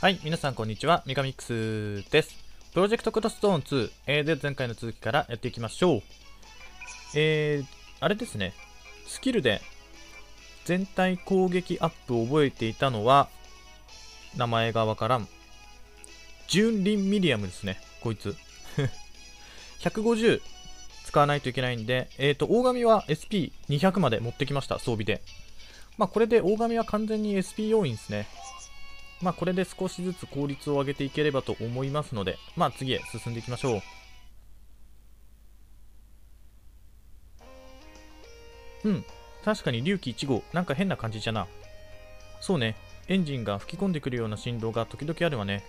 はい、皆さんこんにちは、ミカミックスです。プロジェクトクロストーン2、えー、で前回の続きからやっていきましょう。えー、あれですね、スキルで全体攻撃アップを覚えていたのは、名前がわからん。ジュンリンミリアムですね、こいつ。150使わないといけないんで、えっ、ー、と、大神は SP200 まで持ってきました、装備で。まあ、これで大神は完全に SP 要員ですね。まあ、これで少しずつ効率を上げていければと思いますので、まあ、次へ進んでいきましょう。うん、確かに隆起1号、なんか変な感じじゃな。そうね、エンジンが吹き込んでくるような振動が時々あるわね。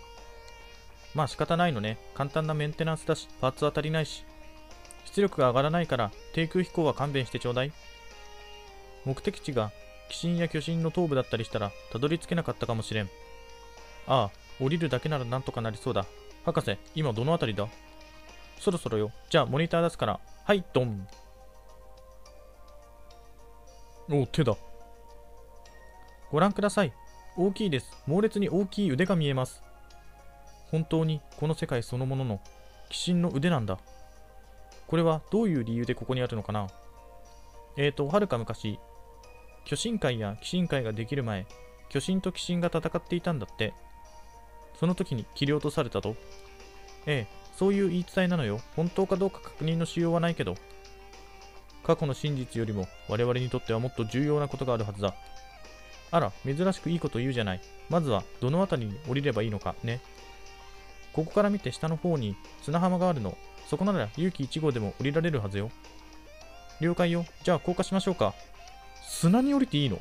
まあ仕方ないのね。簡単なメンテナンスだし、パーツは足りないし。出力が上がらないから、低空飛行は勘弁してちょうだい。目的地が、鬼神や巨神の頭部だったりしたら、たどり着けなかったかもしれん。ああ、降りるだけならなんとかなりそうだ。博士、今どの辺りだ？そろそろよ。じゃあ、モニター出すから。はい、ドン。お、手だ。ご覧ください。大きいです。猛烈に大きい腕が見えます。本当にこの世界そのものの鬼神の腕なんだ。これはどういう理由でここにあるのかな？えーと、はるか昔、巨神会や鬼神会ができる前、巨神と鬼神が戦っていたんだって。その時に切り落とされたと。ええ、そういう言い伝えなのよ。本当かどうか確認のしようはないけど。過去の真実よりも我々にとってはもっと重要なことがあるはずだ。あら、珍しくいいこと言うじゃない。まずは、どの辺りに降りればいいのかね。ここから見て下の方に砂浜があるの。そこなら勇気1号でも降りられるはずよ。了解よ。じゃあ降下しましょうか。砂に降りていいの？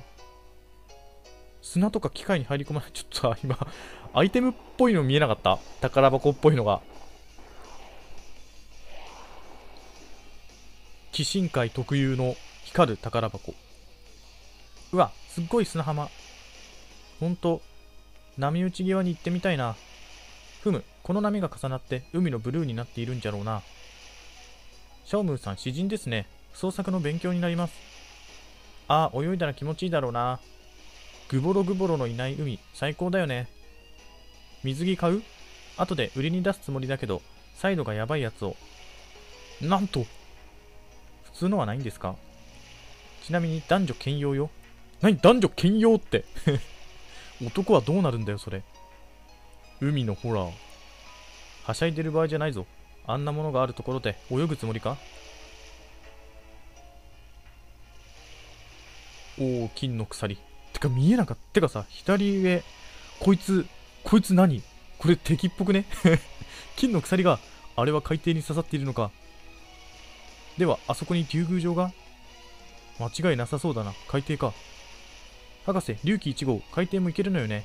砂とか機械に入り込まない。ちょっとさ、今、アイテムっぽいの見えなかった？宝箱っぽいのが。鬼神界特有の光る宝箱。うわ、すっごい砂浜。ほんと、波打ち際に行ってみたいな。ふむ、この波が重なって海のブルーになっているんじゃろうな。シャオムーさん、詩人ですね。創作の勉強になります。ああ、泳いだら気持ちいいだろうな。ぐぼろぐぼろのいない海、最高だよね。水着買う？後で売りに出すつもりだけど、サイドがやばいやつを。なんと普通のはないんですか？ちなみに男女兼用よ。何？男女兼用って 男はどうなるんだよ、それ。海のホラー。はしゃいでる場合じゃないぞ。あんなものがあるところで泳ぐつもりか？おお、金の鎖。てか見えなかった。てかさ、左上、こいつ、こいつ何？これ敵っぽくね？金の鎖が、あれは海底に刺さっているのか？では、あそこに竜宮城が？間違いなさそうだな。海底か。博士、隆起1号、海底も行けるのよね？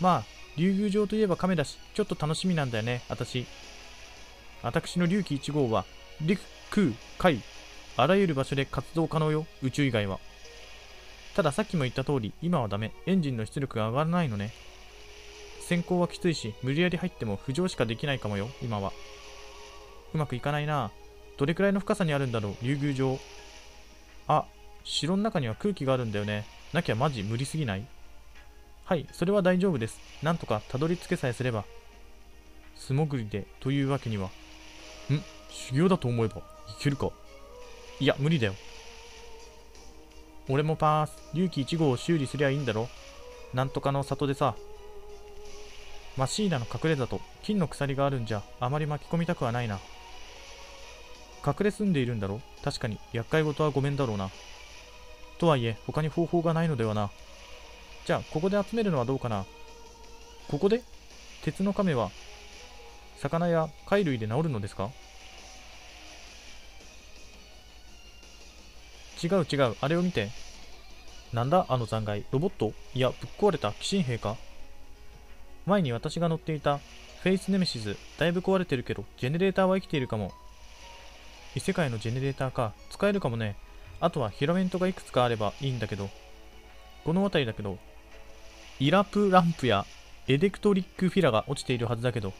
まあ、竜宮城といえば亀だし、ちょっと楽しみなんだよね、私。私の隆起1号は、陸、空、海、あらゆる場所で活動可能よ、宇宙以外は。たださっきも言った通り、今はダメ。エンジンの出力が上がらないのね。先行はきついし、無理やり入っても浮上しかできないかもよ、今は。うまくいかないなどれくらいの深さにあるんだろう、竜宮城。あ、城の中には空気があるんだよね。なきゃマジ無理すぎないはい、それは大丈夫です。なんとかたどり着けさえすれば。素潜りでというわけには。ん？修行だと思えばいけるかいや、無理だよ。俺もパース、隆起1号を修理すりゃいいんだろなんとかの里でさ。マシーナの隠れ里、金の鎖があるんじゃ、あまり巻き込みたくはないな。隠れ住んでいるんだろ？確かに、厄介事はごめんだろうな。とはいえ、他に方法がないのではな。じゃあ、ここで集めるのはどうかな？ここで？鉄の亀は、魚や貝類で治るのですか？違う違う、あれを見て。なんだ？あの残骸。ロボット？いや、ぶっ壊れた鬼神兵か？前に私が乗っていたフェイスネメシス、だいぶ壊れてるけど、ジェネレーターは生きているかも。異世界のジェネレーターか、使えるかもね。あとはフィラメントがいくつかあればいいんだけど。この辺りだけど、イラプランプやエレクトリックフィラが落ちているはずだけど。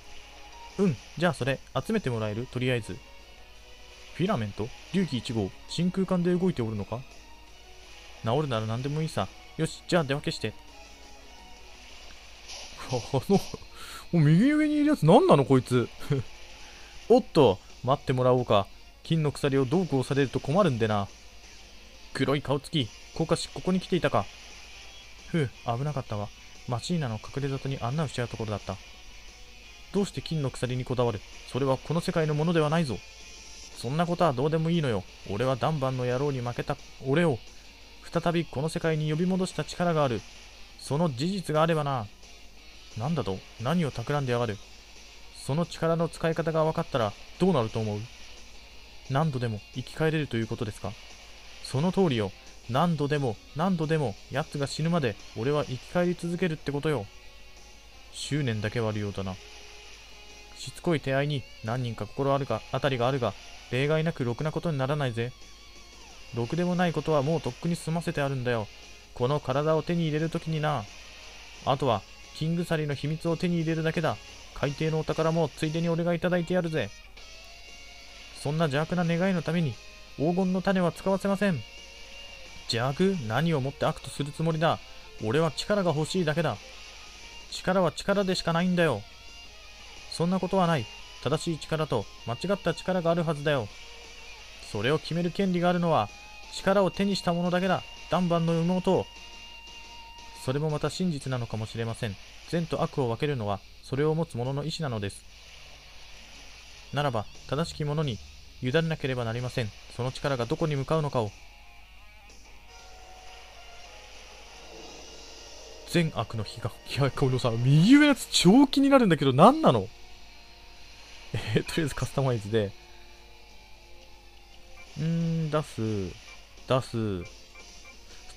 うん、じゃあそれ、集めてもらえる？とりあえず。フィラメント？隆起1号、真空管で動いておるのか？治るなら何でもいいさ。よし、じゃあ出分けして。あの、右上にいるやつ何なのこいつ？おっと、待ってもらおうか。金の鎖をどうこうされると困るんでな。黒い顔つき、高架しここに来ていたか。ふう、危なかったわ。マシーナの隠れ里に案内をしちゃうところだった。どうして金の鎖にこだわる？それはこの世界のものではないぞ。そんなことはどうでもいいのよ。俺はダンバンの野郎に負けた俺を、再びこの世界に呼び戻した力がある。その事実があればな。なんだと何を企んでやがるその力の使い方が分かったらどうなると思う何度でも生き返れるということですかその通りよ。何度でも何度でも奴が死ぬまで俺は生き返り続けるってことよ。執念だけはあるようだな。しつこい手合いに何人か心あるか当たりがあるが、例外なくろくなことにならないぜ。ろくでもないことはもうとっくに済ませてあるんだよ。この体を手に入れるときにな。あとは、キングサリの秘密を手に入れるだけだ。海底のお宝もついでに俺がいただいてやるぜ。そんな邪悪な願いのために黄金の種は使わせません。邪悪何をもって悪とするつもりだ俺は力が欲しいだけだ。力は力でしかないんだよ。そんなことはない。正しい力と間違った力があるはずだよ。それを決める権利があるのは力を手にした者だけだ。ダンバンの妹。それもまた真実なのかもしれません。善と悪を分けるのはそれを持つ者の意志なのです。ならば正しき者に委ねなければなりません。その力がどこに向かうのかを。善悪の日が、いや、このさ、右上のやつ超気になるんだけど、何なの？えー、とりあえずカスタマイズで、うーん、出す、出す、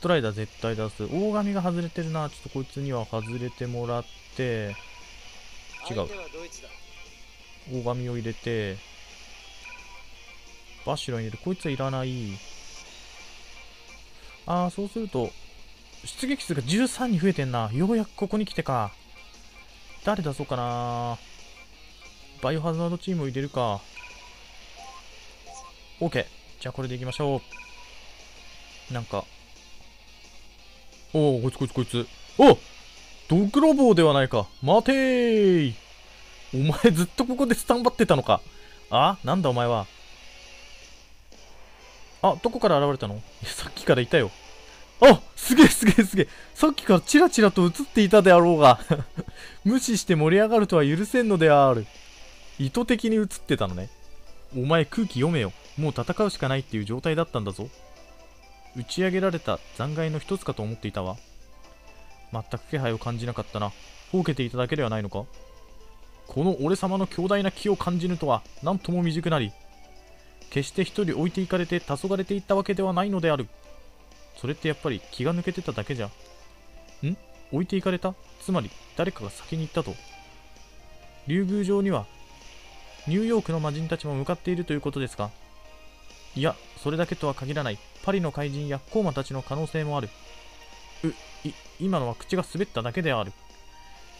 トライダー絶対出す。大神が外れてるな。ちょっとこいつには外れてもらって、違う。大神を入れて、バシュラに入れる。こいつはいらない。ああ、そうすると、出撃数が13に増えてんな。ようやくここに来てか。誰出そうかなバイオハザードチームを入れるか。OK。じゃあこれでいきましょう。なんか。おお、こいつこいつこいつ。おドクロボーではないか。待てーお前ずっとここでスタンバってたのか。あなんだお前は。あ、どこから現れたの？さっきからいたよ。あすげえすげえすげえさっきからチラチラと映っていたであろうが 無視して盛り上がるとは許せんのである。意図的に映ってたのね。お前空気読めよ。もう戦うしかないっていう状態だったんだぞ。打ち上げられた残骸の一つかと思っていたわ。全く気配を感じなかったな。ほうけていただけではないのか？この俺様の強大な気を感じぬとは、なんとも未熟なり。決して一人置いていかれて黄昏れていったわけではないのである。それってやっぱり気が抜けてただけじゃ。ん？置いていかれた？つまり誰かが先に行ったと。竜宮城にはニューヨークの魔人たちも向かっているということですか？いや、それだけとは限らない。パリの怪人やコーマたちの可能性もある。う、い、今のは口が滑っただけである。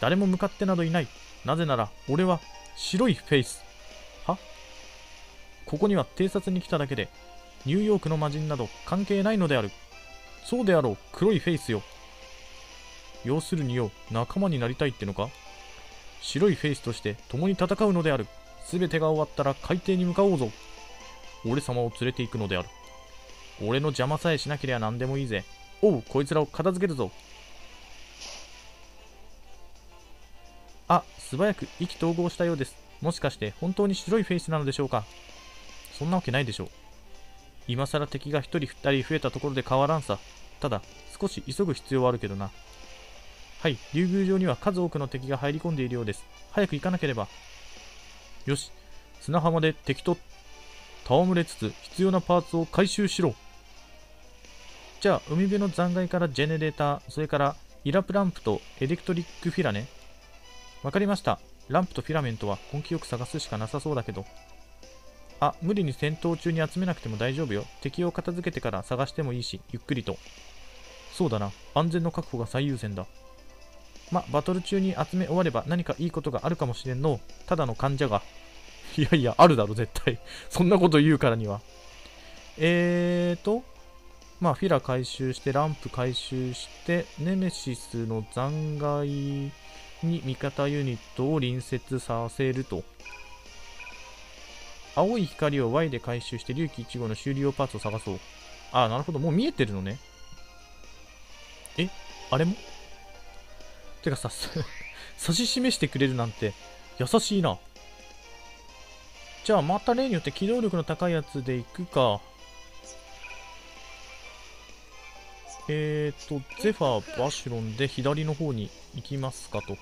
誰も向かってなどいない。なぜなら、俺は白いフェイス。は？ここには偵察に来ただけで、ニューヨークの魔人など関係ないのである。そうであろう、黒いフェイスよ。要するによ、仲間になりたいってのか？白いフェイスとして共に戦うのである。すべてが終わったら海底に向かおうぞ。俺様を連れて行くのである。俺の邪魔さえしなけりゃ何でもいいぜ。おう、こいつらを片付けるぞ。あ、素早く意気投合したようです。もしかして本当に白いフェイスなのでしょうかそんなわけないでしょう。今更敵が1人2人増えたところで変わらんさ。ただ、少し急ぐ必要はあるけどな。はい、竜宮城には数多くの敵が入り込んでいるようです。早く行かなければ。よし、砂浜で敵と戯れつつ必要なパーツを回収しろ。じゃあ、海辺の残骸からジェネレーター、それからイラプランプとエレクトリックフィラね。わかりました。ランプとフィラメントは根気よく探すしかなさそうだけど。あ、無理に戦闘中に集めなくても大丈夫よ。敵を片付けてから探してもいいし、ゆっくりと。そうだな。安全の確保が最優先だ。ま、バトル中に集め終われば何かいいことがあるかもしれんの。ただの患者が。いやいや、あるだろ、絶対。そんなこと言うからには。えーと、まあ、フィラ回収して、ランプ回収して、ネメシスの残骸に味方ユニットを隣接させると。青い光を Y で回収して隆起1号の修理用パーツを探そう。ああなるほど。もう見えてるのね。えあれも？てかさ 指し示してくれるなんて優しいな。じゃあまた例によって機動力の高いやつで行くか。えーとゼファーバシュロンで左の方に行きますかと。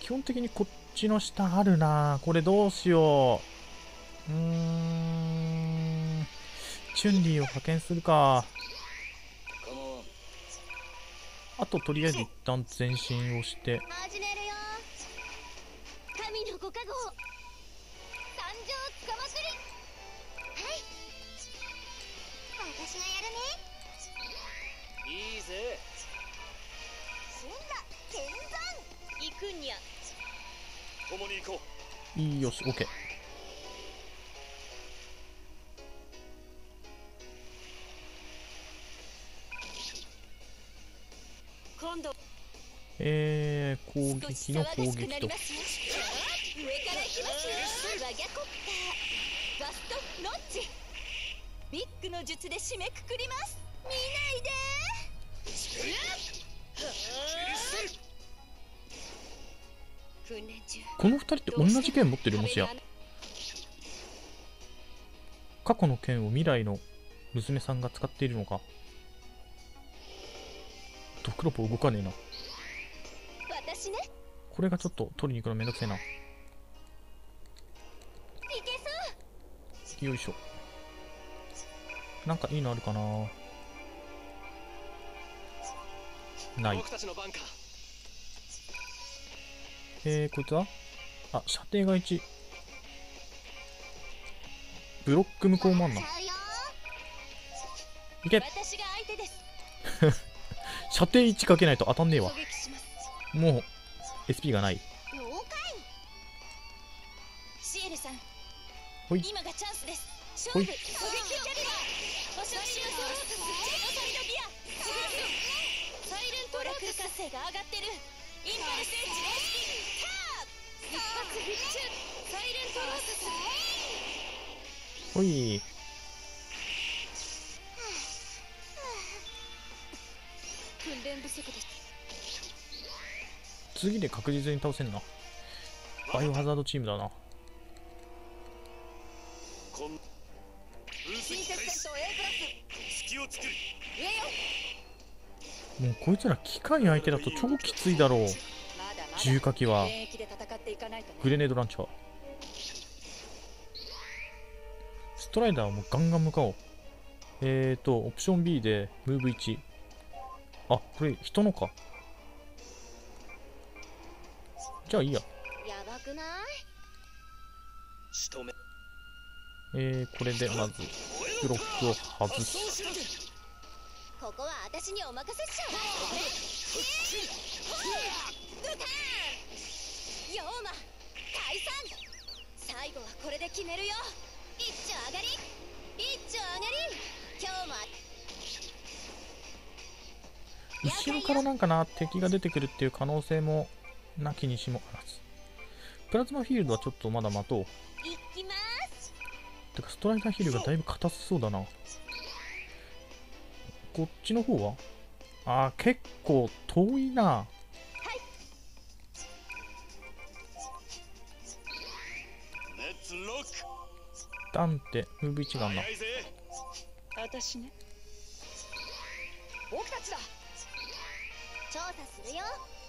基本的にこっちの下あるな。これどうしよう。うーん。チュンリーを派遣するか。あととりあえず一旦前進をして。神のご加護を。参上つかまつり。はい。私がやるね。いいぜ。神羅天山。行くにゃ共に行こいいよし OK う今度。えー、攻撃の攻撃となりますよ上から行きますよワギャコプターバストロッジの術で締めくくります。見ないで。この2人って同じ剣持ってるもしや過去の剣を未来の娘さんが使っているのか？ドクロポ動かねえな。私ね。これがちょっと取りに行くのめんどくせえな。よいしょなんかいいのあるかな？ない。えー、こいつは？あ射程が1ブロック向こうもあんなちゃうよいけ 射程1かけないと当たんねえわ。もう SP がない。ほい。ほいラック活性が上がってる。インパルスエッジレースキンカー一発必中サイレントロースほい訓練不足です次で確実に倒せんな。バイオハザードチームだな。こん。分析開始 A プラス。隙を作る。上よもうこいつら機械相手だと超きついだろう。重火器は。グレネードランチャー。ストライダーはもうガンガン向かおう。えーとオプション B でムーブ1あこれ人のか。じゃあいいや。えー、これでまずブロックを外すここは私にお任せっしょドカーンヨーマ解散最後はこれで決めるよ一丁上がり一丁上がり今日も後ろからなんかな敵が出てくるっていう可能性もなきにしもあらず。プラズマフィールドはちょっとまだ待とう。行きます。てかストライダーヒールがだいぶ硬そうだなこっちの方は？あー結構遠いな。ダンってムーブ1があんな早いぜ。私ね。僕たちだ。調査するよ。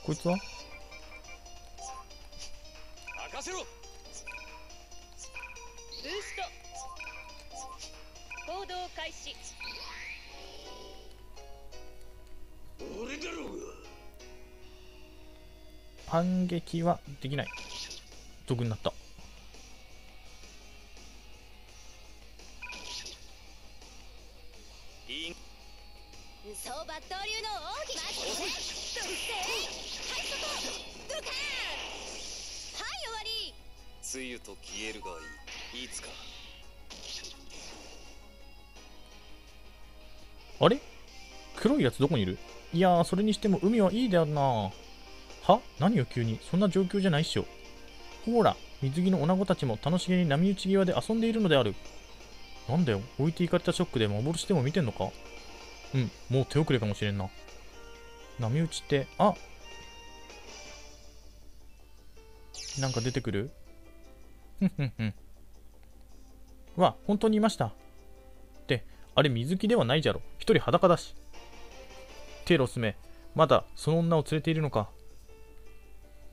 こいつは？任せろ。ブースト。行動開始反撃はできない。毒になった。いい無双抜刀流の奥義まずねドッセはいそこドカーンはい終わり。つゆと消えるがいい。いつか。あれ？黒いやつどこにいる？いやーそれにしても海はいいだよな。は？何よ急に。そんな状況じゃないっしょ。ほら水着の女子たちも楽しげに波打ち際で遊んでいるのである。なんだよ置いていかれたショックで幻でも見てんのか？うんもう手遅れかもしれんな。波打ちってあ！なんか出てくる？ふんふんふん。わ本当にいました。ってあれ水着ではないじゃろ。一人裸だし。テロスめまだその女を連れているのか。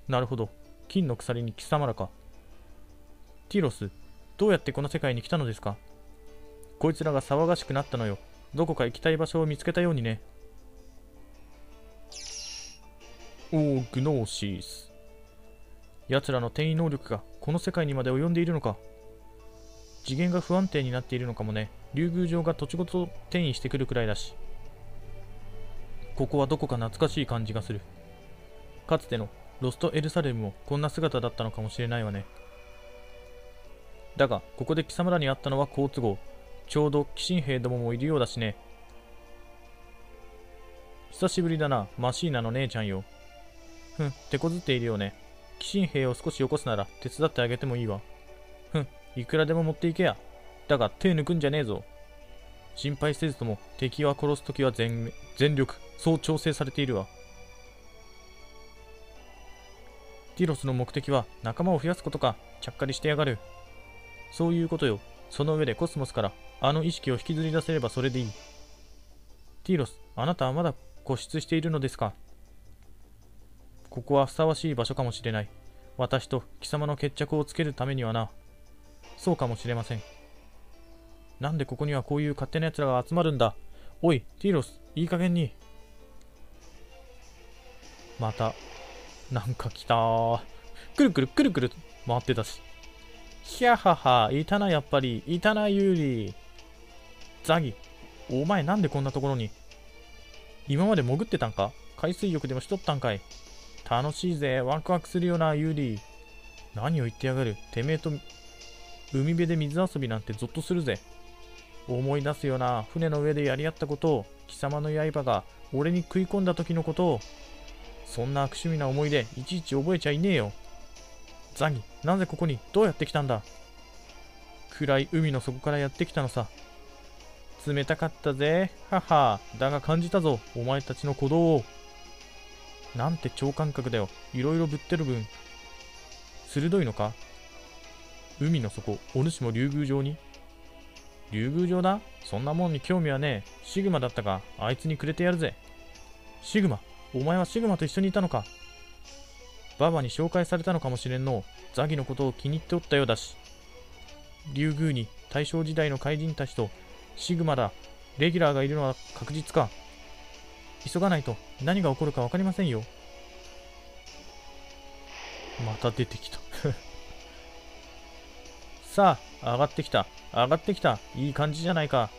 なるほど。金の鎖に貴様らか。ティロスどうやってこの世界に来たのですか？こいつらが騒がしくなったのよ。どこか行きたい場所を見つけたようにね。おおグノーシース。奴らの転移能力がこの世界にまで及んでいるのか。次元が不安定になっているのかもね。竜宮城が土地ごと転移してくるくらいだし。ここはどこか懐かしい感じがする。かつてのロストエルサレムもこんな姿だったのかもしれないわね。だがここで貴様らに会ったのは好都合。ちょうど寄進兵どももいるようだしね。久しぶりだなマシーナの姉ちゃんよ。ふん手こずっているよね。寄進兵を少しよこすなら手伝ってあげてもいいわ。ふんいくらでも持っていけや。だが手抜くんじゃねえぞ。心配せずとも敵は殺すときは全全力。そう調整されているわ。ティロスの目的は仲間を増やすことかちゃっかりしてやがる。そういうことよ。その上でコスモスからあの意識を引きずり出せればそれでいい。ティロスあなたはまだ固執しているのですか？ここはふさわしい場所かもしれない。私と貴様の決着をつけるためにはな。そうかもしれません。なんでここにはこういう勝手な奴らが集まるんだ？おいティーロスいい加減に。またなんか来たーくるくるくるくる回ってたしひゃはは、いたな、やっぱり。いたな、ユーリー。ザギ、お前なんでこんなところに？今まで潜ってたんか？海水浴でもしとったんかい楽しいぜ、ワクワクするよな、ユーリー。何を言ってやがる？てめえと海辺で水遊びなんてゾッとするぜ。思い出すよな、船の上でやり合ったことを、貴様の刃が俺に食い込んだ時のことを。そんな悪趣味な思い出、いちいち覚えちゃいねえよ。ザギ、なぜここにどうやって来たんだ？暗い海の底からやってきたのさ。冷たかったぜ、はは。だが感じたぞ、お前たちの鼓動を。なんて超感覚だよ。いろいろぶってる分。鋭いのか？海の底、お主も竜宮城に？竜宮城だ？そんなもんに興味はねえ。シグマだったか、あいつにくれてやるぜ。シグマ、お前はシグマと一緒にいたのか。ババに紹介されたのかもしれんの。ザギのことを気に入っておったようだし。竜宮に大正時代の怪人たちとシグマだ。レギュラーがいるのは確実か。急がないと何が起こるか分かりませんよ。また出てきた。さあ上がってきた。上がってきた。いい感じじゃないか。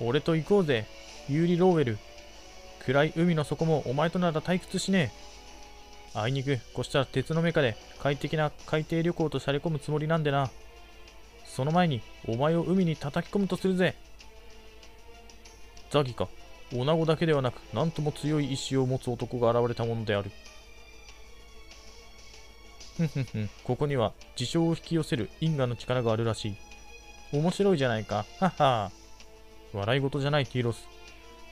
俺と行こうぜ。ユーリ・ローウェル。暗い海の底もお前となら退屈しねえあいにく、こしたら鉄のメカで快適な海底旅行としゃれ込むつもりなんでな。その前に、お前を海に叩き込むとするぜ。ザギか。女子だけではなく、なんとも強い意志を持つ男が現れたものである。ふんふんふん、ここには事象を引き寄せる因果の力があるらしい。面白いじゃないか。はは。笑い事じゃないティーロス。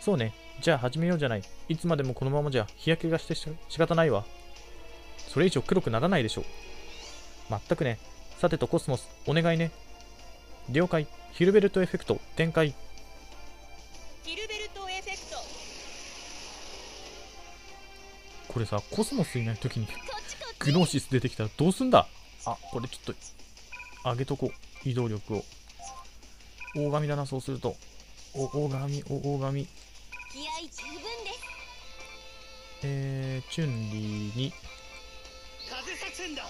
そうね。じゃあ始めようじゃない。いつまでもこのままじゃ日焼けがして仕方ないわ。それ以上黒くならないでしょう。まったくね。さてとコスモス、お願いね。了解。ヒルベルトエフェクト、展開。ヒルベルトエフェクトこれさ、コスモスいないときにグノーシス出てきたらどうすんだ？あ、これちょっと、上げとこう。移動力を。大神だな、そうすると。お、大神、お、大神。気合十分ですえー、チュンリーに、風作戦だ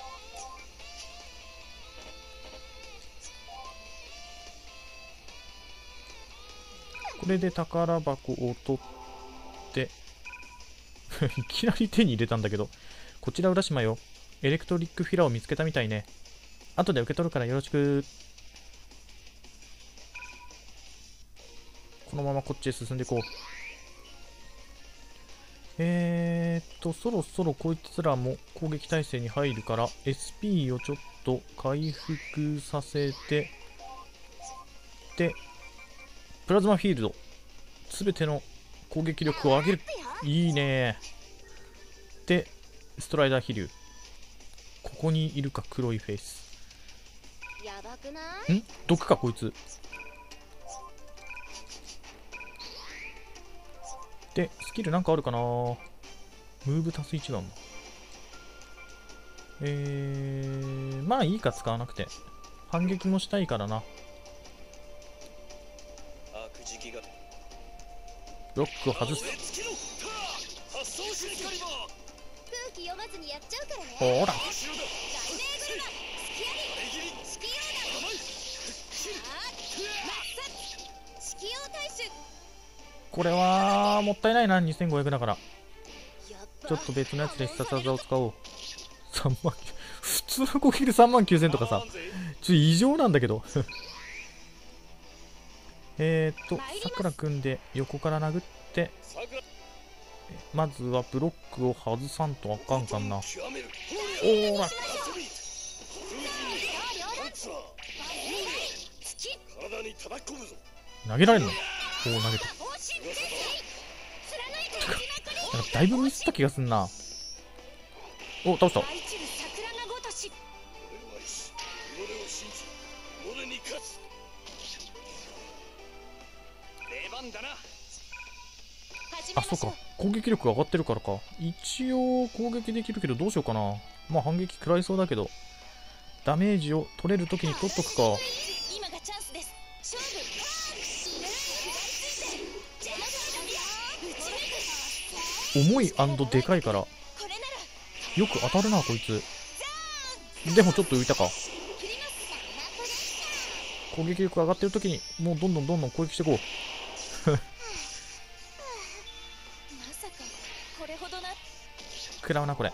これで宝箱を取って、いきなり手に入れたんだけど、こちら浦島よ。エレクトリックフィラを見つけたみたいね。後で受け取るからよろしく。このままこっちへ進んでいこう。えーっと、そろそろこいつらも攻撃態勢に入るから、SP をちょっと回復させて、で、プラズマフィールド、すべての攻撃力を上げる。いいねで、ストライダー飛竜。ここにいるか、黒いフェイス。ん？毒か、こいつ。キルなんかあるかな？ムーブ足す1なんだ。えー、まあいいか、使わなくて。反撃もしたいからな。ロックを外す。燃えこれはもったいないな、2500だから。ちょっと別のやつで必殺技を使おう。3万、普通の攻撃で3万9000とかさ、ちょっと異常なんだけど。えーっと、さくらくんで横から殴って、桜まずはブロックを外さんとあかんかんな。おーら、遊びこいつは体に叩き込むぞ投げられるの？おー、投げた。なんかだいぶミスった気がすんな。お、倒した。あ、そうか。攻撃力上がってるからか。一応攻撃できるけどどうしようかな。まあ反撃食らいそうだけど、ダメージを取れるときに取っとくか。重いでかいから、よく当たるな、こいつ。でもちょっと浮いたか。攻撃力上がってるときに、もうどんどんどんどん攻撃していこう。まさかこれほどな食らうな、これ。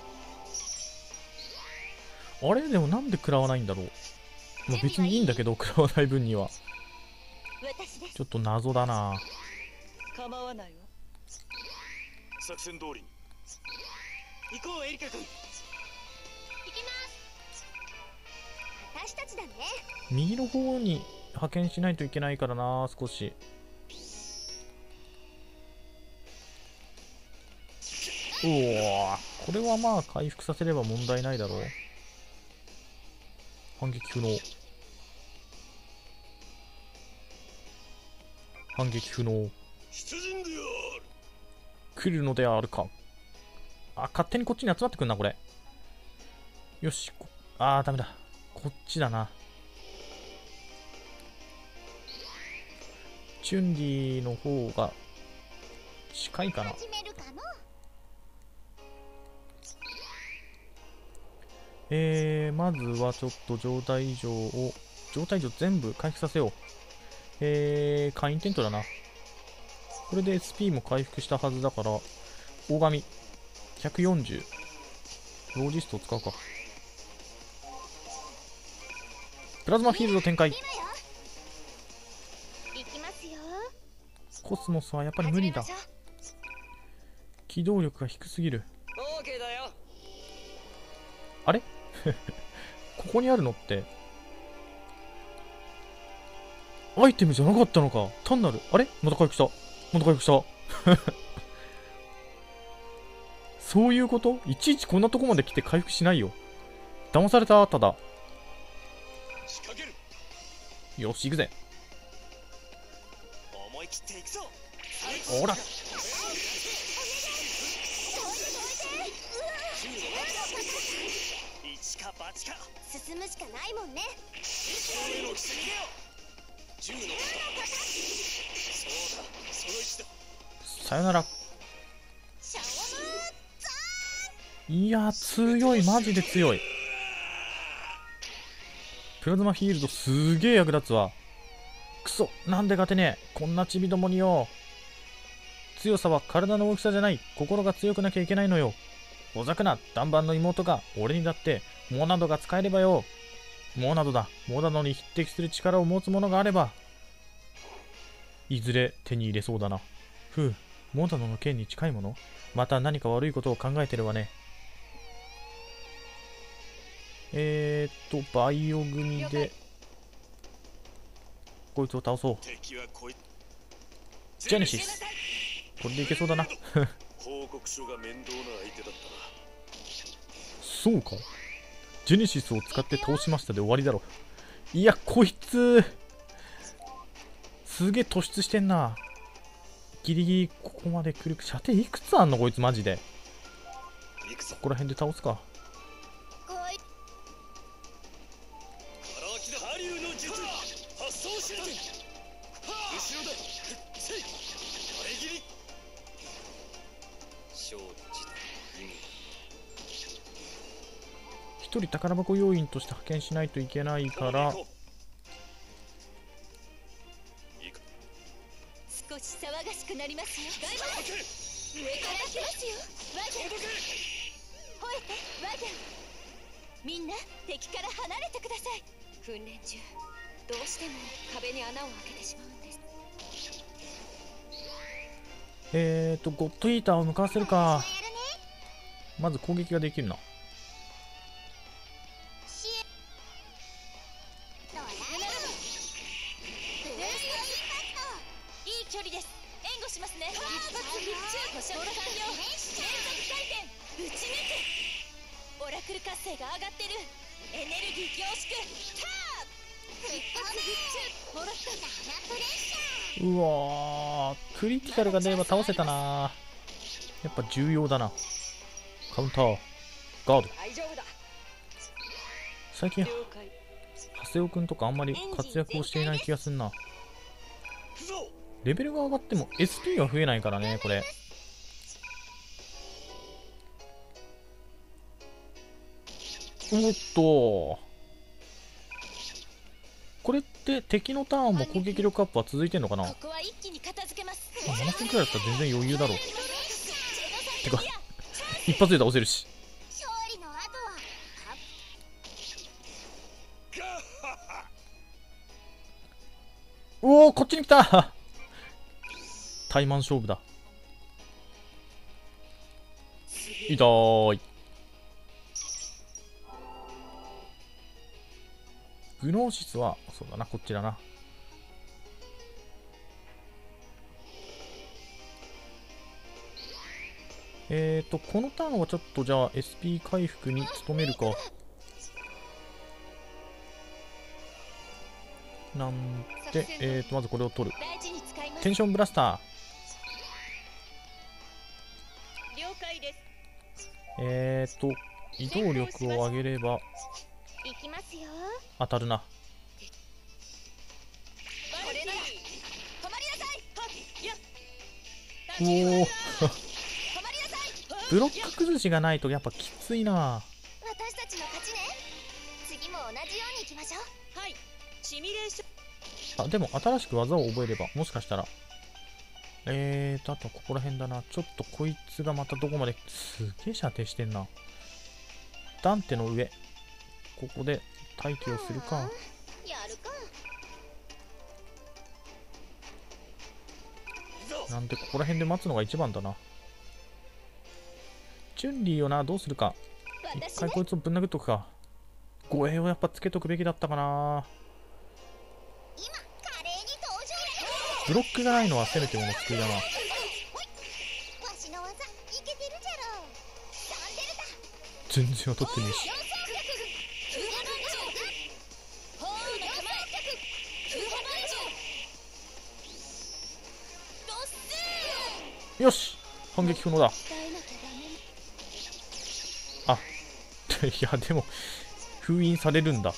あれ？でもなんで食らわないんだろう。まあ、別にいいんだけど、食らわない分には。ちょっと謎だな。構わない作戦通りに行こうエリカ君行きます私たちだね右の方に派遣しないといけないからな、少し。おおこれはまあ回復させれば問題ないだろう。反撃不能。反撃不能。出陣である来るのであるか。あ、勝手にこっちに集まってくんな、これ。よし。こあー、ダメだ。こっちだな。チュンリーの方が近いかな。えー、まずはちょっと状態異常を、状態異常全部回復させよう。えー、会員テントだな。これで SP も回復したはずだから、大神、140。ロージストを使うか。プラズマフィールド展開。今よ行きますよコスモスはやっぱり無理だ機動力が低すぎる。オーケーだよあれ？ここにあるのって、アイテムじゃなかったのか。単なる、あれ？また回復した。また回復した。そういうこと？いちいちこんなとこまで来て回復しないよ。騙された、ただ。よし、行くぜ。思い切っていくぞほら。進むしかないもんねそうださよなら。いや、強い。マジで強い。プラズマフィールドすげえ役立つわ。クソ、なんで勝てねえ。こんなチビどもによ。強さは体の大きさじゃない。心が強くなきゃいけないのよ。おざくな、ダンバンの妹が、俺にだって、モナドが使えればよ。モナドだ。モナドに匹敵する力を持つものがあれば。いずれ手に入れそうだな。ふう、モダノの剣に近いもの？また何か悪いことを考えてるわね。えーっと、バイオ組で、こいつを倒そう。ジェネシス。これでいけそうだな。報告書が面倒な相手だったなそうか。ジェネシスを使って倒しましたで終わりだろ。いや、こいつ、すげえ突出してんな。ギリギリここまで来る。射程いくつあんのこいつマジで。ここら辺で倒すか。こいカラーキだハリューの術発動しろ後ろだせいあれ切り承知だ意味一人宝箱要員として派遣しないといけないから訓練中どうしても壁に穴を開けてしまうんですえーと、ゴッドイーターを向かわせるか。まず攻撃ができるな。ティカルが出れば倒せたなやっぱ重要だな。カウンター、ガード。最近、長谷尾くんとかあんまり活躍をしていない気がすんな。レベルが上がっても SP は増えないからね、これ。おっと。これって敵のターンも攻撃力アップは続いてんのかな？7分くらいだったら全然余裕だろう。てか一発で倒せるし。おおこっちに来たタイマン勝負だ。痛い。グノーシスは、そうだな、こっちだな。えーと、このターンはちょっとじゃあ SP 回復に努めるか。なんで、えーと、まずこれを取る。テンションブラスター。了解ですえーと、移動力を上げれば当たるな。おお、ブロック崩しがないとやっぱきついな。私たちの勝ちね次も同じようにいきましょうはいシミュレーションあ、でも新しく技を覚えれば、もしかしたら。えーと、あとここら辺だな。ちょっとこいつがまたどこまで、すげえ射程してんな。ダンテの上。ここで待機をするか。なんでここら辺で待つのが一番だな。チュンリーをな、どうするか。一回こいつをぶん殴っとくか。護衛をやっぱつけとくべきだったかな。ブロックがないのはせめてもの救いだな。全然当たってねえし。よし反撃不能だ。いや、でも、封印されるんだ。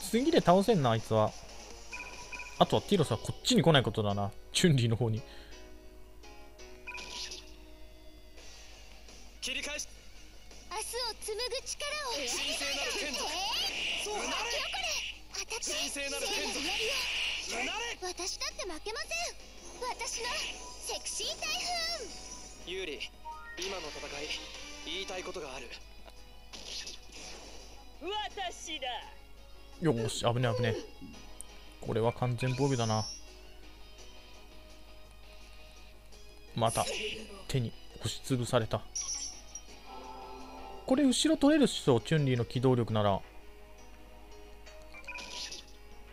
次で倒せんな、あいつは。あとはティロスはこっちに来ないことだな。チュンリーの方に。よーし、危ね危ね。これは完全防御だな。また手に押しつぶされた。これ後ろ取れるっしょチュンリーの機動力なら。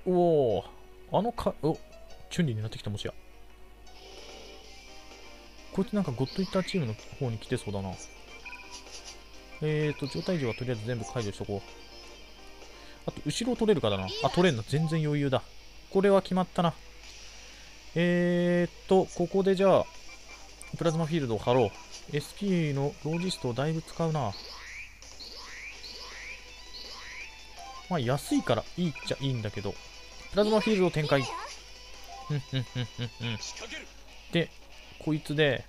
おおあのかおチュンリーになってきたもしや。こいつなんかゴッドイッターチームの方に来てそうだな。えーと状態異常はとりあえず全部解除しとこう。あと後ろを取れるかだな。あ取れんの全然余裕だ。これは決まったな。えーっとここでじゃあプラズマフィールドを貼ろう。SP のロージストをだいぶ使うな。まあ安いからいいっちゃいいんだけど。プラズマフィールドを展開。うんうんうんうんでこいつで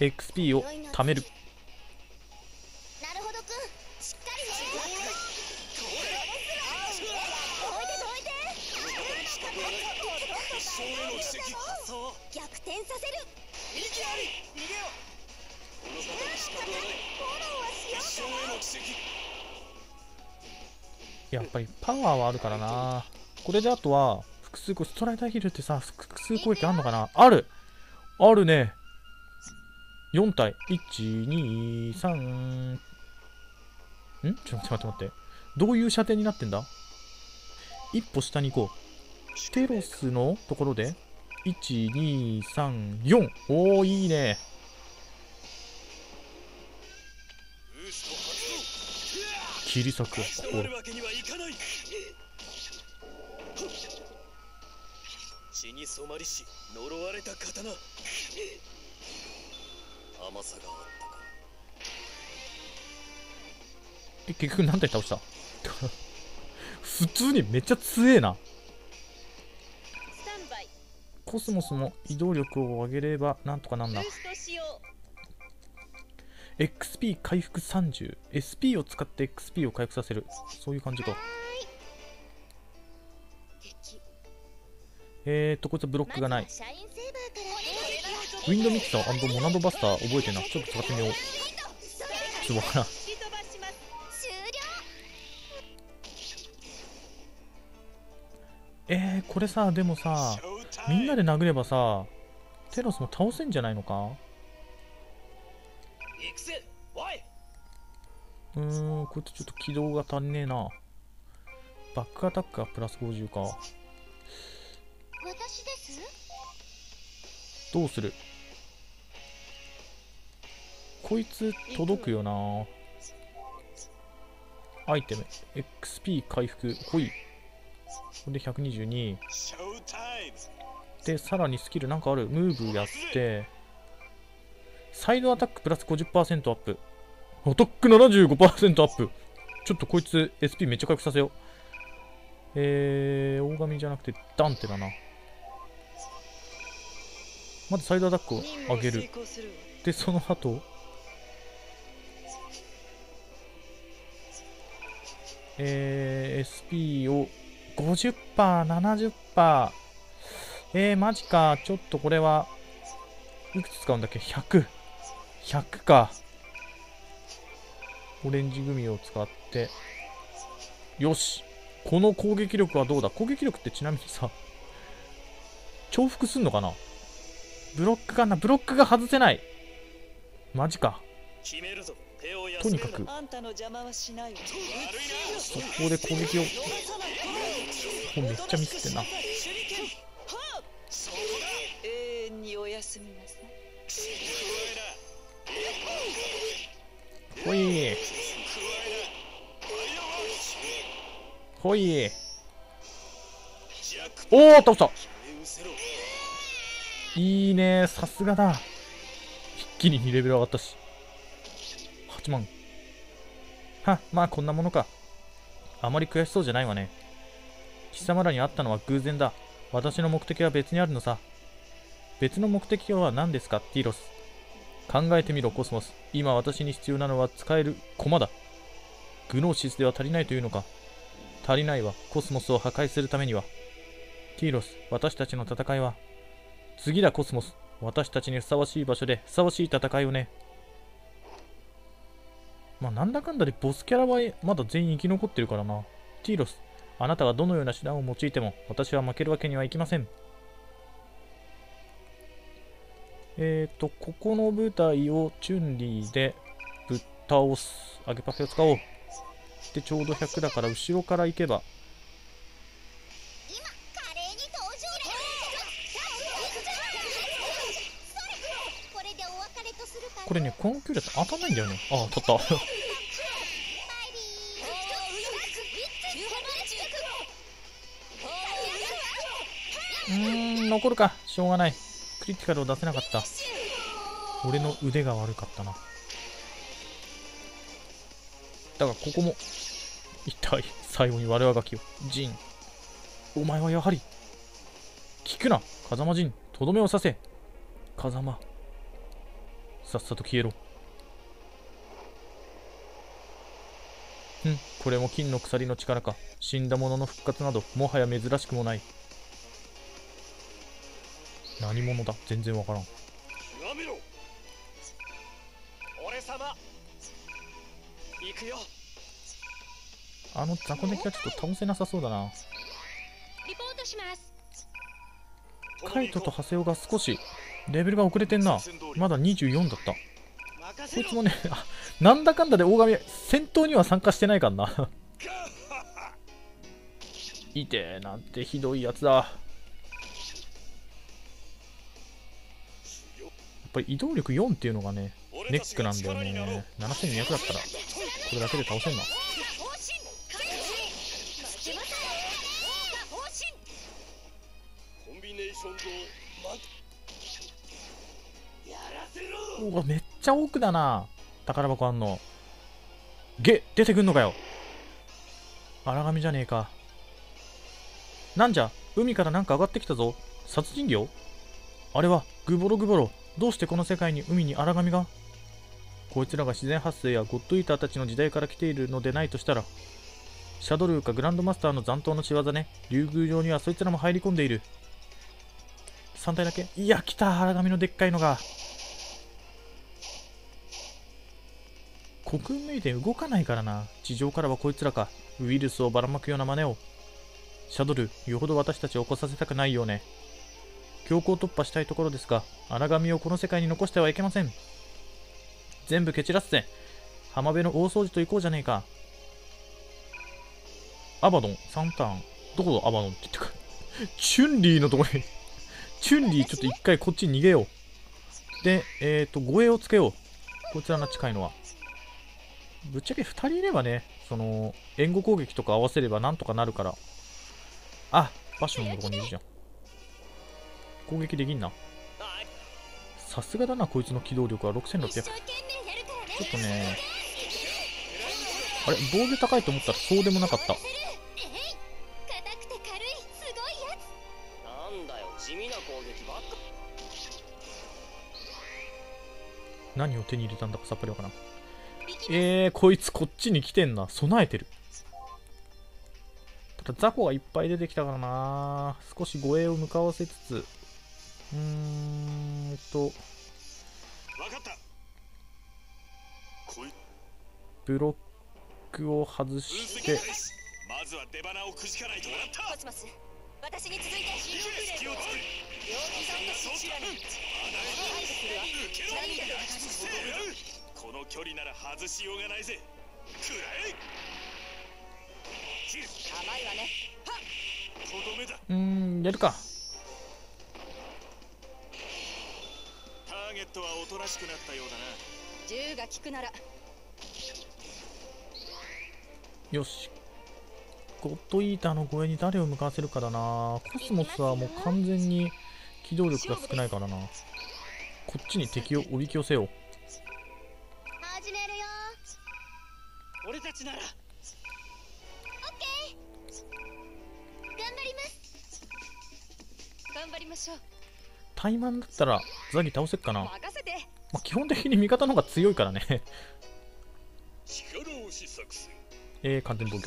XP を貯める。やっぱりパワーはあるからな。これであとは複数個ストライダーヒルってさ複数攻撃あんのかな。ある。あるね。4体。123ん？ちょっと待って待って。待ってどういう射程になってんだ？一歩下に行こう。テロスのところで。1234おおいいね。切り裂く。動立ち止まるわけにはいかない血に染まりし呪われた刀。甘さがあったか。え結局何体倒した？普通にめっちゃ強えな。コスモスも移動力を上げればなんとかなんな。ブーストしよ XP 回復 30SP を使って XP を回復させる。そういう感じか。えーとこいつはブロックがない。ウィンドミキサーモナドバスター覚えてんな。ちょっと使ってみよう。ちょっとわからん。えー、これさでもさみんなで殴ればさテロスも倒せんじゃないのか？うーんこいつちょっと軌道が足んねえな。バックアタックがプラス50か。私ですどうする？こいつ届くよな。アイテム。XP 回復。ほい。これで122でさらにスキルなんかある。ムーブやって。サイドアタックプラス50%アップ。アタック75%アップ。ちょっとこいつ SP めっちゃ回復させよう。えー、大神じゃなくてダンテだな。まずサイドアタックを上げる。でその後。えー、SP を 50%70% えー、マジか。ちょっとこれはいくつ使うんだっけ？100 100か。オレンジグミを使って。よし。この攻撃力はどうだ？攻撃力ってちなみにさ重複すんのかな？ブロックかな？ブロックが外せない。マジか。とにかく。あんたの邪魔はしない。わ悪いなそこで攻撃を。おめっちゃミスってんな。永遠におやすみなほい。ほい。おお倒した。いいね。さすがだ。一気に2レベル上がったし。8万。はまあこんなものか。あまり悔しそうじゃないわね。貴様らに会ったのは偶然だ。私の目的は別にあるのさ。別の目的は何ですか？ティーロス。考えてみろコスモス。今私に必要なのは使える駒だ。グノーシスでは足りないというのか。足りないわコスモスを破壊するためには。ティーロス私たちの戦いは。次だコスモス。私たちにふさわしい場所でふさわしい戦いをね。まあなんだかんだでボスキャラはまだ全員生き残ってるからな。ティーロスあなたがどのような手段を用いても私は負けるわけにはいきません。えっ、ー、と、ここの舞台をチュンリーでぶっ倒す。揚げパフェを使おう。で、ちょうど100だから後ろから行けば。これでお別れとするかこれね、この距離だと当たんないんだよね。ああ、当たった。うーん、残るか。しょうがない。クリティカルを出せなかった。俺の腕が悪かったな。だが、ここも、一体、最後に我々がきを。ジン。お前はやはり、聞くな、風間陣、とどめを刺せ。風間。さっさと消えろう。ん、これも金の鎖の力か。死んだ者の復活など、もはや珍しくもない。何者だ？全然わからん。極めろ俺様行くよあの雑魚敵はちょっと倒せなさそうだな。リポートしますカイトとハセオが少しレベルが遅れてんな。まだ24だった。こいつもね、あ、なんだかんだで大神、戦闘には参加してないからな。いてえなんてひどいやつだ。っぱり移動力4っていうのがね、ネックなんだよね。7200だったら、これだけで倒せんな。うわ、めっちゃ奥だな。宝箱あんの。ゲ出てくんのかよ。荒神じゃねえか。なんじゃ海からなんか上がってきたぞ。殺人魚？あれは、グボログボロ。どうしてこの世界に海に荒神が？こいつらが自然発生やゴッドイーターたちの時代から来ているのでないとしたら、シャドルーかグランドマスターの残党の仕業ね。竜宮城にはそいつらも入り込んでいる。3体だけ？いや、来た荒神のでっかいのが。国運メイデン動かないからな。地上からはこいつらか。ウイルスをばらまくような真似を。シャドル、よほど私たちを起こさせたくないよね。強行突破したいところですが、荒神をこの世界に残してはいけません。全部蹴散らすぜ。浜辺の大掃除と行こうじゃねえか。アバドン、3ターン。どこだアバドンって言ってか。チュンリーのとこに。チュンリーちょっと一回こっちに逃げよう。で、えっ、ー、と、護衛をつけよう。こちらの近いのは。ぶっちゃけ2人いればね、その、援護攻撃とか合わせればなんとかなるから。あ、バッシュのとこにいるじゃん。攻撃できんな。さすがだな、こいつの機動力は6600。一生懸命やるからねちょっとね、あれ、防御高いと思ったらそうでもなかった。何を手に入れたんだかさっぱりわからん。えー、こいつこっちに来てんな。備えてる。ただ、雑魚がいっぱい出てきたからな。少し護衛を向かわせつつ、うーんと、分かった。こい。ブロックを外分して。析開、始まずは出花をくじかないともらった。コスモス私に続いて。隙を作る両膝とシチラに排除するわ受けろチラリーダーそしてこの距離なら外しようがないぜ。くらえ甘いわね。とどめだ。うーん、やるか。ゲットはおとなしくなったようだな銃が効くならよし。ゴッドイーターの護衛に誰を向かわせるかだな。コスモスはもう完全に機動力が少ないからな。こっちに敵をおびき寄せよう。始めるよ俺たちならオッケー頑張ります頑張りましょう怠慢だったらザギ倒せっかな。まあ、基本的に味方の方が強いからね。えー、完全防御。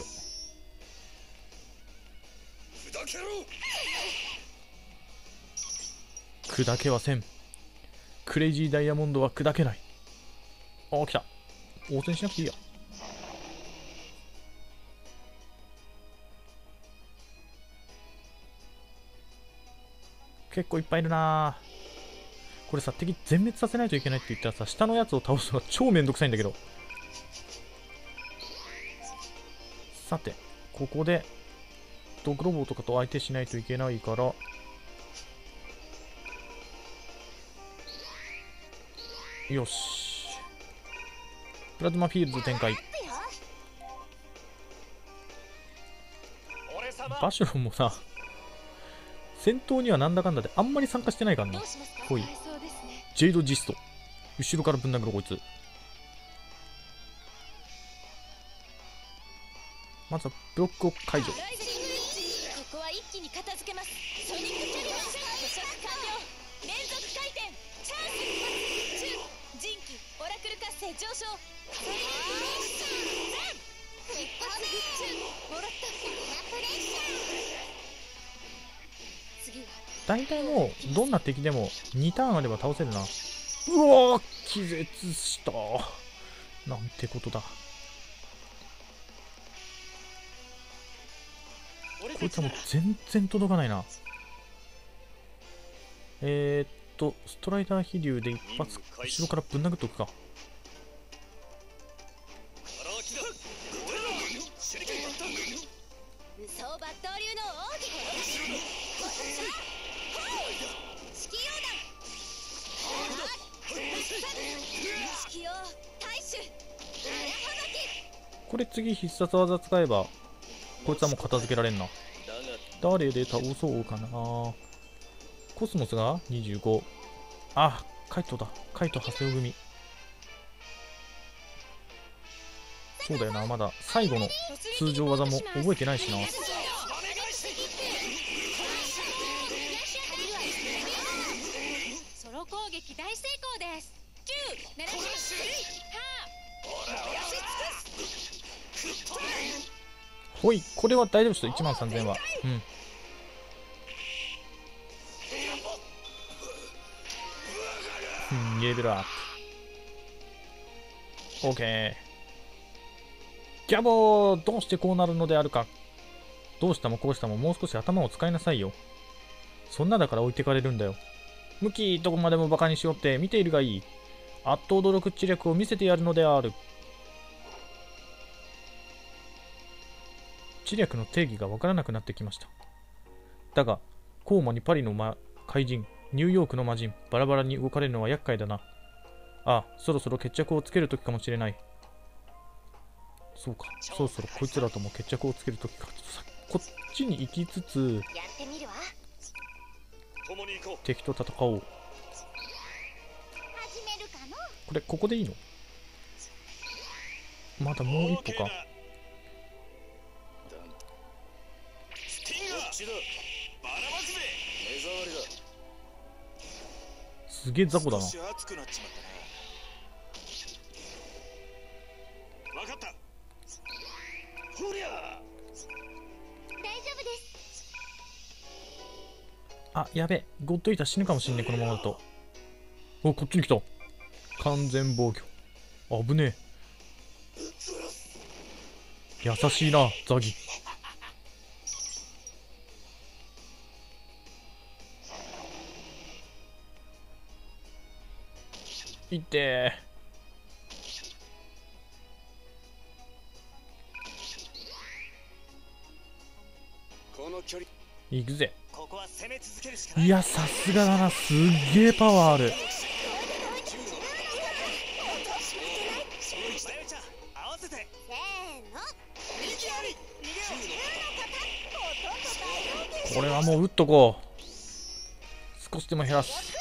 砕けろ砕けはせん。クレイジーダイヤモンドは砕けない。あー、来た。応戦しなくていいや。結構いっぱいいるなこれさ敵全滅させないといけないって言ったらさ下のやつを倒すのが超めんどくさいんだけど。さてここでドクロボとかと相手しないといけないから。よし。プラズマフィールズ展開。バシュロンもさ戦闘にはなんだかんだであんまり参加してないからなどうしますかほいジェイドジスト。後ろからぶん殴るこいつ。まずはブロックを解除。ここは一気に片付けます。ソニックキャリア捕食完了連続回転。チャンス。中人気オラクル活性上昇サイレント一発中もらった次は大体もうどんな敵でも2ターンあれば倒せるな。うわー気絶した。なんてことだ。俺こいつはもうだ全然届かないな。えー、っとストライダー飛竜で一発後ろからぶん殴っとくかこれ次必殺技使えばこいつはもう片付けられんな。誰で倒そうかな。コスモスが25あカイトだ。カイト長谷尾組。そうだよな。まだ最後の通常技も覚えてないしな。ソロ攻撃大成功です。9 7ほいこれは大丈夫ですよ。1万3000は。うん。うんレベルアップ。OK ギャボーどうしてこうなるのであるか。どうしたもこうしたももう少し頭を使いなさいよ。そんなだから置いてかれるんだよ。向きどこまでもバカにしよって見ているがいい。あっと驚く知略を見せてやるのである。知略の定義がわからなくなってきました。だがコーマにパリの、ま、怪人ニューヨークの魔人バラバラに動かれるのは厄介だな。ああそろそろ決着をつける時かもしれない。そうかそろそろこいつらとも決着をつける時か。ちょっとさこっちに行きつつやってみるわ。共に行こ敵と戦おう。これここでいいの？まだうもう一歩かすげえ雑魚だな。少し熱くなっちまったな。分かった。ほりゃ大丈夫です。あやべゴッドイーター死ぬかもしんねえこのままだと。おこっちに来た。完全防御。危ねえ。優しいなザギいって。えこの距離。行くぜ。い。いやさすがだな。すっげえパワーある。これはもう打っとこう。少しでも減らす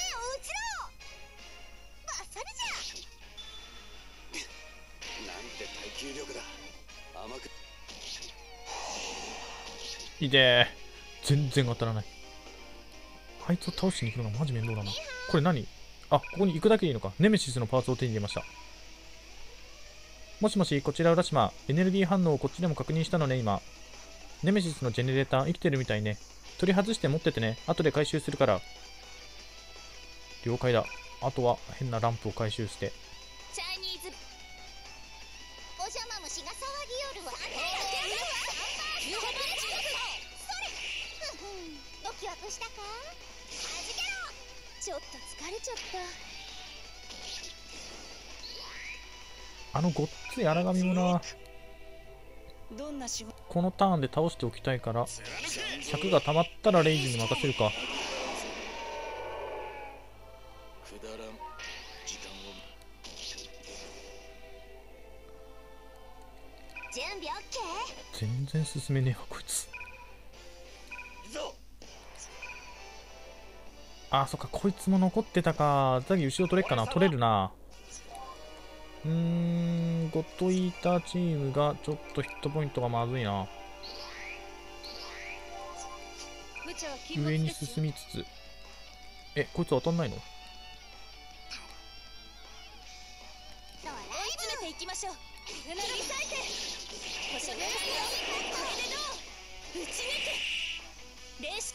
いてえ全然当たらない。あいつを倒しに行くのがマジ面倒だな。これ何？あここに行くだけでいいのか。ネメシスのパーツを手に入れました。もしもしこちら浦島。エネルギー反応をこっちでも確認したのね今。ネメシスのジェネレーター生きてるみたいね。取り外して持っててね。後で回収するから。了解だ。あとは変なランプを回収して。それふふんドキワクしたかちょっと疲れちゃった。あのごっつい荒髪もなどんな仕事このターンで倒しておきたいから100が溜まったらレイジに任せるか。くだらん。時間を準備 OK 全然進めねえわこいつあそっかこいつも残ってたか。ザギ後ろ取れっかな。取れるな。うーんゴッドイーターチームがちょっとヒットポイントがまずいな。上に進みつつ。えこいつ当たんないの？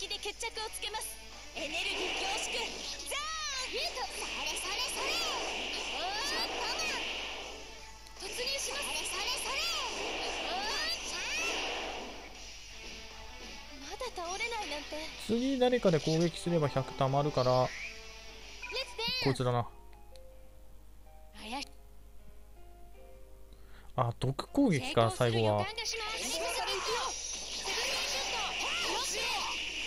で決着をつけますエネルギー凝縮ザーヒートそれそれそれ突入しますそれそれそれおーまだ倒れないなんて次誰かで攻撃すれば100たまるからこいつだな。あ毒攻撃か最後は成功する予感がしますそれそれ行くよセブンレイショットクロッシュ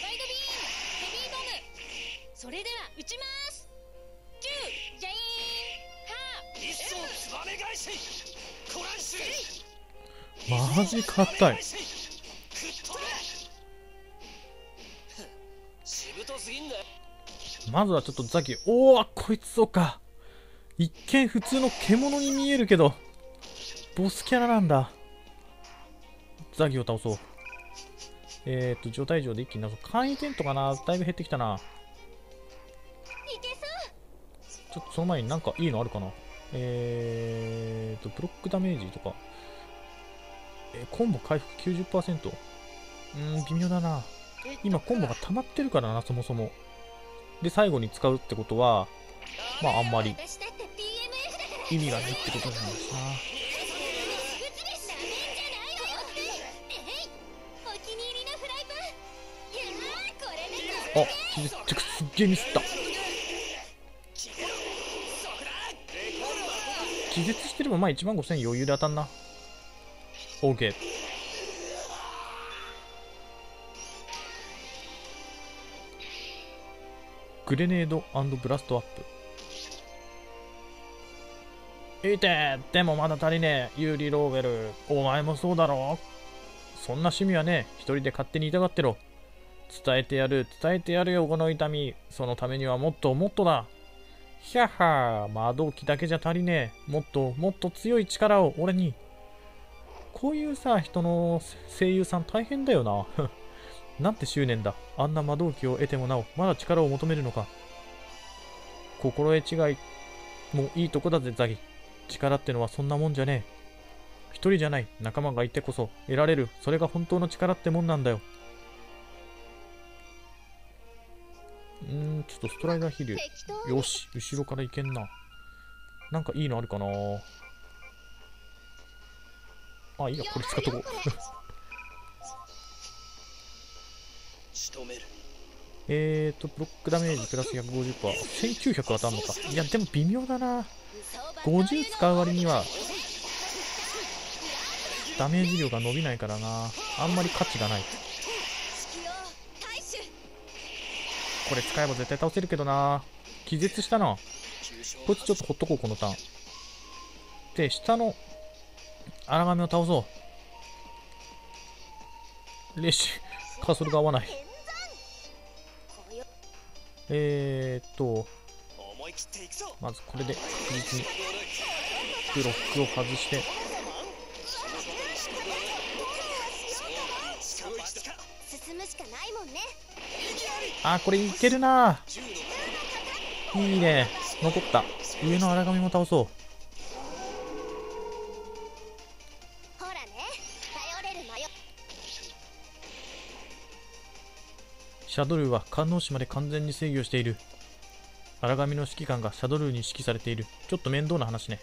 ワイドビームヘビーボムそれでは撃ちます。キュージャイーン一層つばめ返しコランシマジ硬いくっ飛べしぶとすぎんだよ。まずはちょっとザギおおこいつそうか。一見普通の獣に見えるけどボスキャラなんだ。ザギを倒そう。えー、っと状態異常で一気に出そう。簡易テントかな？だいぶ減ってきたなちょっとその前になんかいいのあるかな？えーとブロックダメージとか。えーコンボ回復90%うーん微妙だな。今コンボが溜まってるからなそもそも。で最後に使うってことはまああんまり意味がないってことなんですな。なめんじゃないわよってえいお気に入りのフライパンいやーこれであ気絶てかすっげえミスった。気絶してればまあ1万5000余裕で当たんな。OK グレネードブラストアップ。いてでもまだ足りねえ。ユーリ・ローウェル。お前もそうだろ？そんな趣味はね一人で勝手に痛がってろ。伝えてやる伝えてやるよこの痛み。そのためにはもっともっとだ。ひゃっは魔導機だけじゃ足りねえ。もっともっと強い力を俺に。こういうさ人の声優さん大変だよな。なんて執念だ。あんな魔導機を得てもなおまだ力を求めるのか。心得違い。もういいとこだぜザギ。力ってのはそんなもんじゃねえ。一人じゃない。仲間がいてこそ得られる。それが本当の力ってもんなんだよ。うーんちょっとストライダーヒル。適当に。よし後ろからいけんな。なんかいいのあるかな。あいいやこれ使っとこう。えーとブロックダメージプラス 150%1900 当たるのか。いやでも微妙だな。50使う割にはダメージ量が伸びないからな。あんまり価値がないこれ使えば絶対倒せるけどな。気絶したな。こいつちょっとほっとこうこのターン。で下の荒髪を倒そう。レシカーソルが合わない。えーっとまずこれで確実にブロックを外して。進むしかないもんね。あーこれいけるな。いいね。残った。上の荒髪も倒そう。シャドルーは観音島で完全に制御している。荒髪の指揮官がシャドルーに指揮されている。ちょっと面倒な話ね。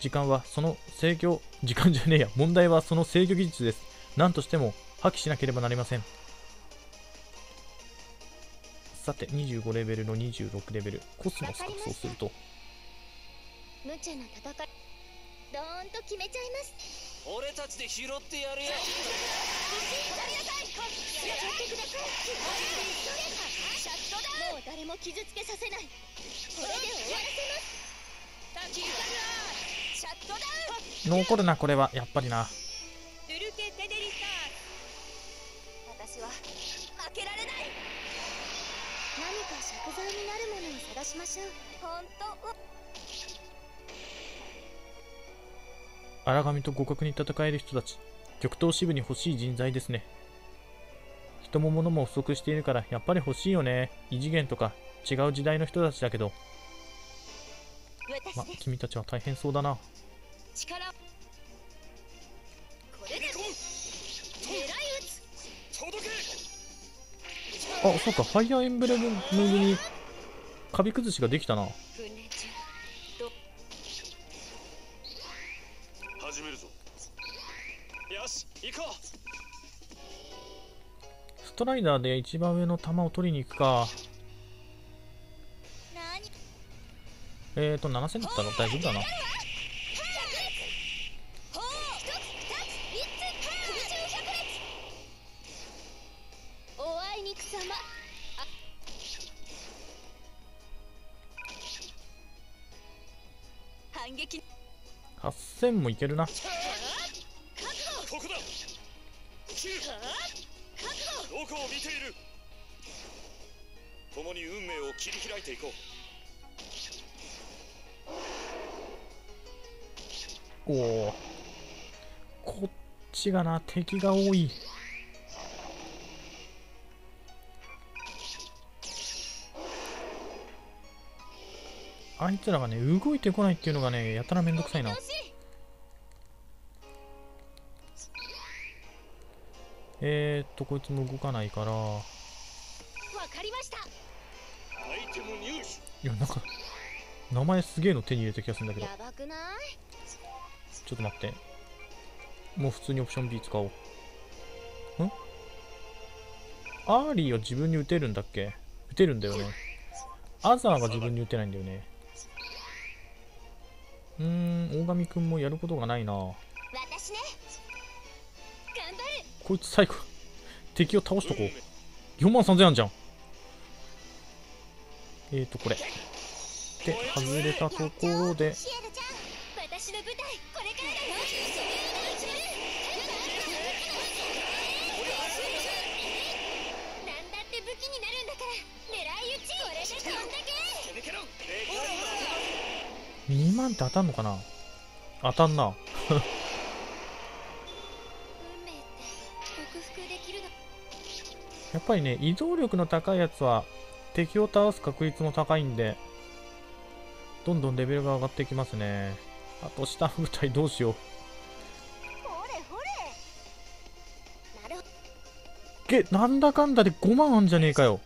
時間はその制御時間じゃねえや。問題はその制御技術です。何としても破棄しなければなりません。さて25レベルの26レベルコスモスかそうすると。無茶な戦い。ドーンと決めちゃいます。俺たちで拾ってやるよ。もう誰も傷つけさせない。これで終わらせます。滝シャットダウン。残るなこれは。やっぱりなしましょう。本当。荒神と互角に戦える人たち。極東支部に欲しい人材ですね。人も物も不足しているからやっぱり欲しいよね。異次元とか違う時代の人たちだけど。ま君たちは大変そうだな。力あそうか。ファイアーエンブレムにカビ崩しができたな。始めるぞ。よし行こストライダーで一番上の弾を取りに行くか。何？えーと7000だったら大丈夫だな8000もいけるな。共に運命を切り開いていこう。おおこっちがな敵が多い。あいつらがね動いてこないっていうのがねやたらめんどくさいなえー、っとこいつも動かないからわかりましたアイテム入手いやなんか名前すげえの手に入れた気がするんだけどやばくないちょっと待ってもう普通にオプション B 使おう。ん？アーリーは自分に撃てるんだっけ？撃てるんだよね。アザーが自分に撃てないんだよね。うーん、大神くんもやることがないな。こいつ最後、敵を倒しとこう。4万3000あんじゃん。えーと、これ。で、外れたところで、シエルちゃん私の舞台これからだよなんだって武器になるんだから狙い撃ちこれで飛んでけ抜けろ2万って当たんのかな？当たんな。ぱりね、移動力の高いやつは敵を倒す確率も高いんで、どんどんレベルが上がっていきますね。あと下の舞台どうしよう。ほれほれなるほどげ、なんだかんだで5万あんじゃねえかよ。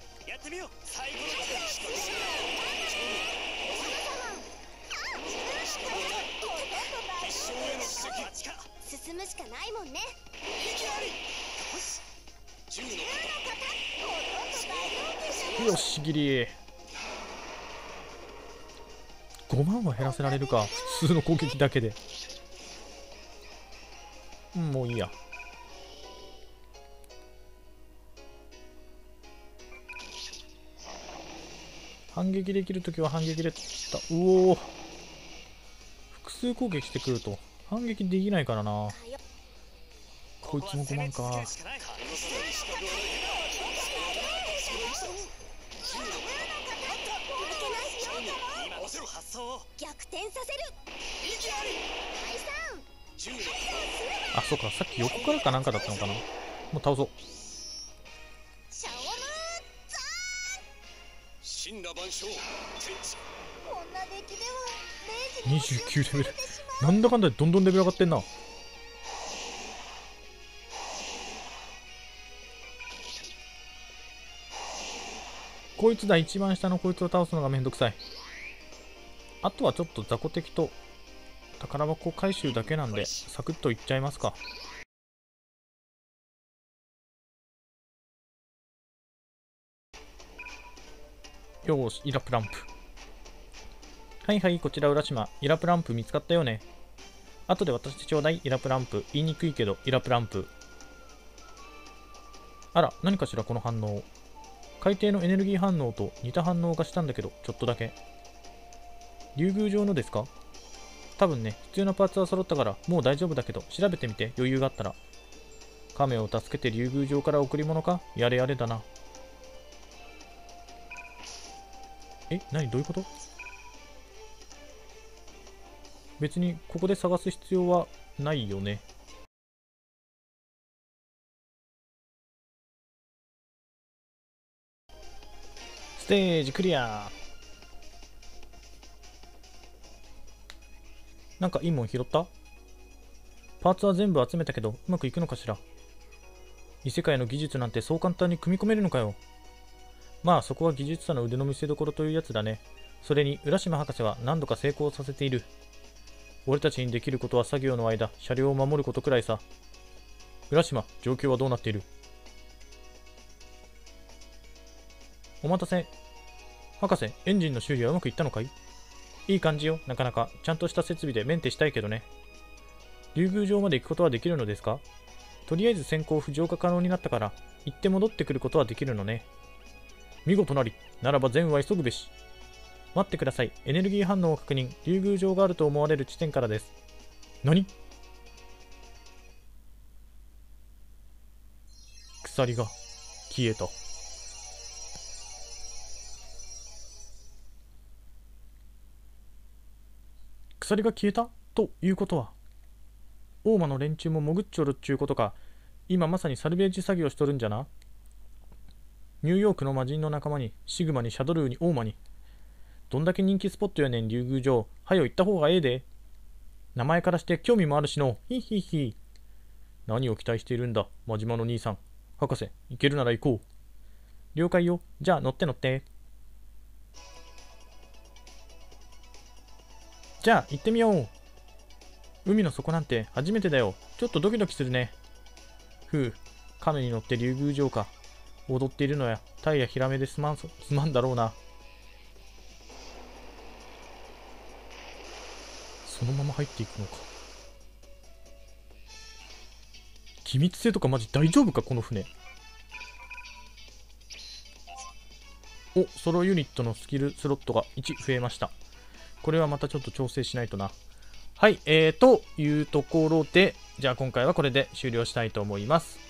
よし、ギリ。5万は減らせられるか。普通の攻撃だけで。うん、もういいや。反撃できるときは反撃でった。うおー複数攻撃してくると反撃できないからな。こいつも5万か。転させる解散銃のあ、そうか。さっき横からかなんかだったのかな。もう倒そう。シャオム神羅万象天地こんな出来では0時29レベル。なんだかんだでどんどんレベル上がってんな。こいつだ、一番下のこいつを倒すのがめんどくさい。あとはちょっと雑魚敵と宝箱回収だけなんで、サクッといっちゃいますか。よーし、イラプランプ。はいはい、こちら浦島。イラプランプ見つかったよね。後で渡してちょうだい、イラプランプ。言いにくいけど、イラプランプ。あら、何かしらこの反応。海底のエネルギー反応と似た反応がしたんだけど、ちょっとだけ。竜宮城のですか？多分ね、必要なパーツは揃ったから、もう大丈夫だけど、調べてみて、余裕があったら。亀を助けて竜宮城から贈り物か？やれやれだな。え、何？どういうこと？別にここで探す必要はないよね。ステージクリアなんかいいもん拾った？パーツは全部集めたけど、うまくいくのかしら？異世界の技術なんてそう簡単に組み込めるのかよ。まあそこは技術者の腕の見せ所というやつだね。それに浦島博士は何度か成功させている。俺たちにできることは作業の間、車両を守ることくらいさ。浦島、状況はどうなっている？お待たせ。博士、エンジンの修理はうまくいったのかい？いい感じよ、なかなか。ちゃんとした設備でメンテしたいけどね。竜宮城まで行くことはできるのですか？とりあえず先行浮上が可能になったから、行って戻ってくることはできるのね。見事なり、ならば善は急ぐべし。待ってください。エネルギー反応を確認。竜宮城があると思われる地点からです。何？鎖が消えた。鎖が消えたということは大間の連中も潜っちょるっちゅうことか今まさにサルベージ作業しとるんじゃな。ニューヨークの魔人の仲間にシグマにシャドルーに大間にどんだけ人気スポットやねん竜宮城。はよ行った方がええで。名前からして興味もあるしの。ヒヒヒ。何を期待しているんだ真島の兄さん。博士行けるなら行こう。了解よ。じゃあ乗って乗って。じゃあ行ってみよう。海の底なんて初めてだよ。ちょっとドキドキするね。ふう亀に乗って竜宮城か。踊っているのやタイやヒラメですまんすまんだろうな。そのまま入っていくのか。機密性とかマジ大丈夫かこの船。おソロユニットのスキルスロットが1増えました。これはまたちょっと調整しないとなはい、えー、というところで、じゃあ今回はこれで終了したいと思います。